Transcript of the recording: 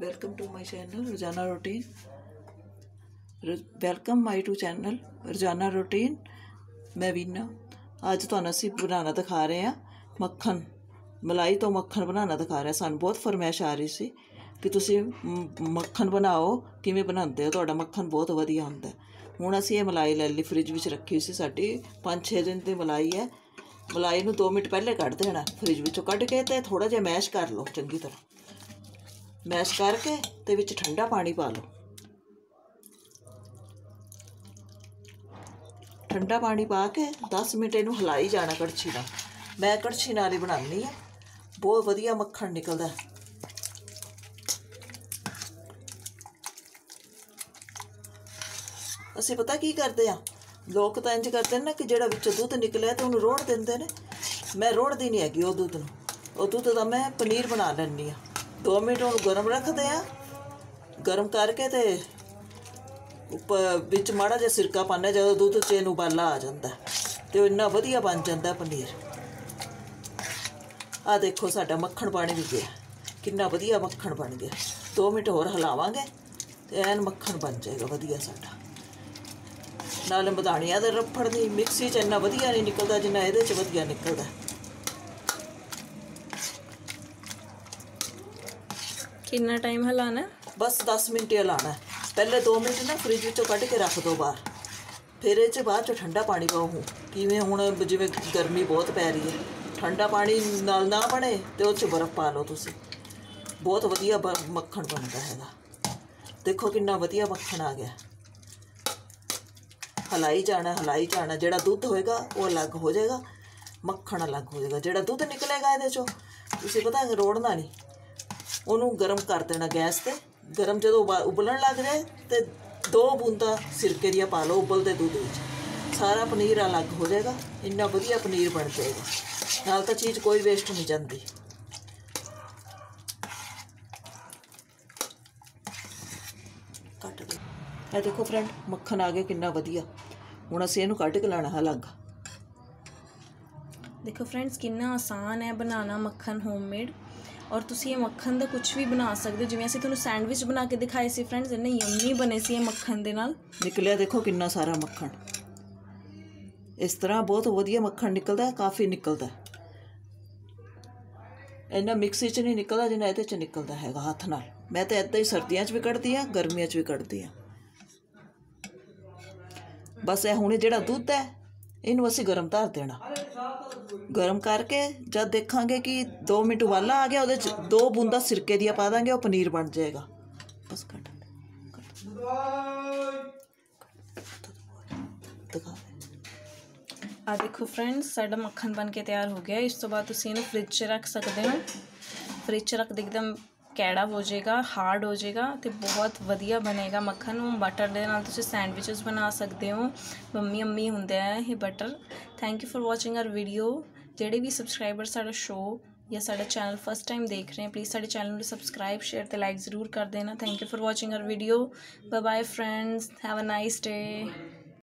Welcome to my channel ਰੋਜ਼ਾਨਾ routine ਰ- welcome my to channel ਰੋਜ਼ਾਨਾ ਰੂਟੀਨ ਮੈਂ ਵੀਨਾ ਅੱਜ ਤੁਹਾਨੂੰ ਅਸੀਂ ਬਣਾਉਣਾ ਦਿਖਾ ਰਹੇ ਹਾਂ ਮੱਖਣ ਮਲਾਈ ਤੋਂ ਮੱਖਣ ਬਣਾਉਣਾ ਦਿਖਾ ਰਹੇ ਹਾਂ। ਸਾਨੂੰ ਬਹੁਤ ਫਰਮਾਇਸ਼ ਆ ਰਹੀ ਸੀ ਕਿ ਤੁਸੀਂ ਮ- ਮੱਖਣ ਬਣਾਓ ਕਿਵੇਂ ਬਣਾਉਂਦੇ ਹੋ ਤੁਹਾਡਾ ਮੱਖਣ ਬਹੁਤ ਵਧੀਆ ਹੁੰਦਾ ਹੁਣ ਅਸੀਂ ਇਹ ਮਲਾਈ ਲੈ ਲਈ ਫ੍ਰਿਜ ਵਿੱਚ ਰੱਖੀ ਹੋਈ ਸੀ ਸਾਡੀ 5-6 ਦਿਨ ਦੀ ਮਲਾਈ ਹੈ ਮਲਾਈ ਨੂੰ 2 ਮਿੰਟ ਪਹਿਲੇ ਕੱਢ ਦੇਣਾ ਫ੍ਰਿਜ ਵਿੱਚੋਂ ਕੱਢ ਕੇ ਤੇ ਥੋੜਾ ਜਿਹਾ ਮੈਸ਼ ਕਰ ਲਓ ਚੰਗੀ ਤਰ੍ਹਾਂ ਮੈਸ਼ ਕਰਕੇ ਤੇ ਵਿੱਚ ਠੰਡਾ ਪਾਣੀ ਪਾ ਲਓ। ਠੰਡਾ ਪਾਣੀ ਪਾ ਕੇ 10 ਮਿੰਟ ਇਹਨੂੰ ਹਿਲਾਈ ਜਾਣਾ ਕੜਛੀ ਨਾਲ। ਮੈਂ ਕੜਛੀ ਨਾਲ ਹੀ ਬਣਾਉਣੀ ਆ ਬਹੁਤ ਵਧੀਆ ਮੱਖਣ ਨਿਕਲਦਾ। ਅਸੀਂ ਪਤਾ ਕੀ ਕਰਦੇ ਆ ਲੋਕ ਤਾਂ ਇੰਜ ਕਰਦੇ ਨੇ ਨਾ ਕਿ ਜਿਹੜਾ ਵਿੱਚੋਂ ਦੁੱਧ ਨਿਕਲਿਆ ਤੇ ਉਹਨੂੰ ਰੋੜ ਦਿੰਦੇ ਨੇ। ਮੈਂ ਰੋੜਦੀ ਨਹੀਂ ਹੈਗੀ ਉਹ ਦੁੱਧ ਨੂੰ। ਉਹ ਦੁੱਧ ਦਾ ਮੈਂ ਪਨੀਰ ਬਣਾ ਲੈਂਦੀ ਆ 2 ਮਿੰਟ ਉਹਨੂੰ ਗਰਮ ਰੱਖਦੇ ਆ। ਗਰਮ ਕਰਕੇ ਤੇ ਉੱਪਰ ਵਿੱਚ ਮਾੜਾ ਜਿਹਾ ਸਿਰਕਾ ਪਾਉਂਦੇ ਜਦੋਂ ਦੁੱਧ 'ਚ ਇਹਨੂੰ ਉਬਾਲਾ ਆ ਜਾਂਦਾ ਹੈ, ਤੇ ਉਹ ਇੰਨਾ ਵਧੀਆ ਬਣ ਜਾਂਦਾ ਪਨੀਰ। ਆ ਦੇਖੋ ਸਾਡਾ ਮੱਖਣ ਬਣ ਵੀ ਗਿਆ। ਕਿੰਨਾ ਵਧੀਆ ਮੱਖਣ ਬਣ ਗਿਆ। 2 ਮਿੰਟ ਹੋਰ ਹਿਲਾਵਾਂਗੇ ਤੇ ਐਨ ਮੱਖਣ ਬਣ ਜਾਏਗਾ ਵਧੀਆ ਸਾਡਾ। ਨਾਲ ਮਧਾਣੀਆਂ ਦੇ ਰੱਫੜ ਨਹੀਂ ਮਿਕਸੀ 'ਚ ਇੰਨਾ ਵਧੀਆ ਨਹੀਂ ਨਿਕਲਦਾ ਜਿੰਨਾ ਇਹਦੇ 'ਚ ਵਧੀਆ ਨਿਕਲਦਾ ਕਿੰਨਾ ਟਾਈਮ ਹਲਾਣਾ ਬਸ 10 ਮਿੰਟ ਹੀ ਲਾਣਾ ਪਹਿਲੇ 2 ਮਿੰਟ ਨਾ ਫ੍ਰਿਜ ਵਿੱਚੋਂ ਕੱਢ ਕੇ ਰੱਖ ਦੋ ਬਾਹਰ। ਫਿਰ ਇਹ 'ਚ ਬਾਅਦ 'ਚ ਠੰਡਾ ਪਾਣੀ ਪਾਓ ਹੁਣ। ਕਿਵੇਂ ਹੁਣ ਜਿਵੇਂ ਗਰਮੀ ਬਹੁਤ ਪੈ ਰਹੀ ਹੈ। ਠੰਡਾ ਪਾਣੀ ਨਾਲ ਨਾ ਬਣੇ ਤੇ ਉਹ 'ਚ ਬਰਫ਼ ਪਾ ਲਓ ਤੁਸੀਂ। ਬਹੁਤ ਵਧੀਆ ਬ- ਮੱਖਣ ਬਣਦਾ ਹੈਗਾ। ਦੇਖੋ ਕਿੰਨਾ ਵਧੀਆ ਮੱਖਣ ਆ ਗਿਆ। ਹਲਾਈ ਜਾਣਾ ਹਲਾਈ ਜਾਣਾ। ਜਿਹੜਾ ਦੁੱਧ ਹੋਏਗਾ, ਉਹ ਅਲੱਗ ਹੋ ਜਾਏਗਾ। ਮੱਖਣ ਅਲੱਗ ਹੋ ਜਾਏਗਾ। ਜਿਹੜਾ ਦੁੱਧ ਨਿਕਲੇਗਾ ਇਹਦੇ 'ਚੋਂ, ਤੁਸੀਂ ਪਤਾ ਰੋੜਨਾ ਨਹੀਂ। ਉਹਨੂੰ ਗਰਮ ਕਰ ਦੇਣਾ ਗੈਸ ਤੇ। ਗਰਮ ਜਦੋਂ ਉਬਾ- ਉਬਲਣ ਲੱਗ ਜਾਏ ਤੇ ਦੋ ਬੂੰਦਾਂ ਸਿਰਕੇ ਦੀਆਂ ਪਾ ਲਓ ਉਬਲਦੇ ਦੁੱਧ ਵਿੱਚ। ਸਾਰਾ ਪਨੀਰ ਅਲੱਗ ਹੋ ਜਾਏਗਾ, ਇੰਨਾ ਵਧੀਆ ਪਨੀਰ ਬਣ ਜਾਏਗਾ। ਨਾਲ ਤਾਂ ਚੀਜ਼ ਕੋਈ ਵੇਸਟ ਨਹੀਂ ਜਾਂਦੀ। ਕੱਟ ਦੇ। ਇਹ ਦੇਖੋ ਫਰੈਂਡ ਮੱਖਣ ਆ ਗਿਆ ਕਿੰਨਾ ਵਧੀਆ। ਹੁਣ ਅਸੀਂ ਇਹਨੂੰ ਕੱਢ ਕੇ ਲਾਣਾ ਅਲੱਗ। ਦੇਖੋ ਫਰੈਂਡਸ ਕਿੰਨਾ ਆਸਾਨ ਹੈ ਬਣਾਉਣਾ ਮੱਖਣ ਹੋਮਮੇਡ ਔਰ ਤੁਸੀਂ ਇਹ ਮੱਖਣ ਦਾ ਕੁਝ ਵੀ ਬਣਾ ਸਕਦੇ ਹੋ। ਜਿਵੇਂ ਅਸੀਂ ਤੁਹਾਨੂੰ ਸੈਂਡਵਿਚ ਬਣਾ ਕੇ ਦਿਖਾਏ ਸੀ ਫਰੈਂਡਸ ਇੰਨੇ ਯੰਮੀ ਬਣੇ ਸੀ ਇਹ ਮੱਖਣ ਦੇ ਨਾਲ। ਨਿਕਲਿਆ ਦੇਖੋ ਕਿੰਨਾ ਸਾਰਾ ਮੱਖਣ। ਇਸ ਤਰ੍ਹਾਂ ਬਹੁਤ ਵਧੀਆ ਮੱਖਣ ਨਿਕਲਦਾ ਹੈ ਕਾਫੀ ਨਿਕਲਦਾ। ਹੈ ਇੰਨਾ ਮਿਕਸੀ 'ਚ ਨਹੀਂ ਨਿਕਲਦਾ ਜਿੰਨਾ ਇਹਦੇ 'ਚ ਨਿਕਲਦਾ ਹੈਗਾ ਹੱਥ ਨਾਲ। ਮੈਂ ਤਾਂ ਇਦਾਂ ਹੀ ਸਰਦੀਆਂ 'ਚ ਵੀ ਕੱਢਦੀ ਆ ਗਰਮੀਆਂ 'ਚ ਵੀ ਕੱਢਦੀ ਆ ਬਸ ਇਹ ਹੁਣ ਜਿਹੜਾ ਦੁੱਧ ਹੈ, ਇਹਨੂੰ ਅਸੀਂ ਗਰਮ ਧਾਰ ਦੇਣਾ। ਗਰਮ ਕਰਕੇ ਜਦ ਦੇਖਾਂਗੇ ਕਿ 2 ਮਿੰਟ ਉਬਾਲਾ ਆ ਗਿਆ, ਉਹਦੇ 'ਚ ਦੋ ਬੂੰਦਾਂ ਸਿਰਕੇ ਦੀਆਂ ਪਾ ਦਾਂਗੇ, ਉਹ ਪਨੀਰ ਬਣ ਜਾਏਗਾ। ਬਸ ਕੱਟ ਆ ਦੇਖੋ ਫਰੈਂਡਸ, ਸਾਡਾ ਮੱਖਣ ਬਣ ਕੇ ਤਿਆਰ ਹੋ ਗਿਆ। ਇਸ ਤੋਂ ਬਾਅਦ ਤੁਸੀਂ ਇਹਨੂੰ ਫ੍ਰਿਜ 'ਚ ਰੱਖ ਸਕਦੇ ਹੋ। ਫ੍ਰਿਜ 'ਚ ਰੱਖ ਦੇ ਇੱਕਦਮ ਕੈੜਾ ਹੋ ਜਾਏਗਾ, ਹਾਰਡ ਹੋ ਜਾਏਗਾ ਅਤੇ ਬਹੁਤ ਵਧੀਆ ਬਣੇਗਾ ਮੱਖਣ ਨੂੰ। ਬਟਰ ਦੇ ਨਾਲ ਤੁਸੀਂ ਸੈਂਡਵਿਚਸ ਬਣਾ ਸਕਦੇ ਹੋ। ਮੰਮੀ ਅੰਮੀ ਹੁੰਦੇ ਆ ਇਹ butter. Thank you for watching our video ਜਿਹੜੇ ਵੀ ਸਬਸਕ੍ਰਾਈਬਰ ਸਾਡਾ ਸ਼ੋ ਜਾਂ ਸਾਡਾ ਚੈਨਲ ਫਸਟ ਟਾਈਮ ਦੇਖ ਰਹੇ ਹੈ ਪਲੀਜ਼ ਸਾਡੇ ਚੈਨਲ ਨੂੰ ਸਬਸਕ੍ਰਾਈਬ ਸ਼ੇਅਰ ਤੇ ਲਾਈਕ ਜ਼ਰੂਰ ਕਰ ਦੇਣਾ। Thank you for watching our video bye bye friends have a nice day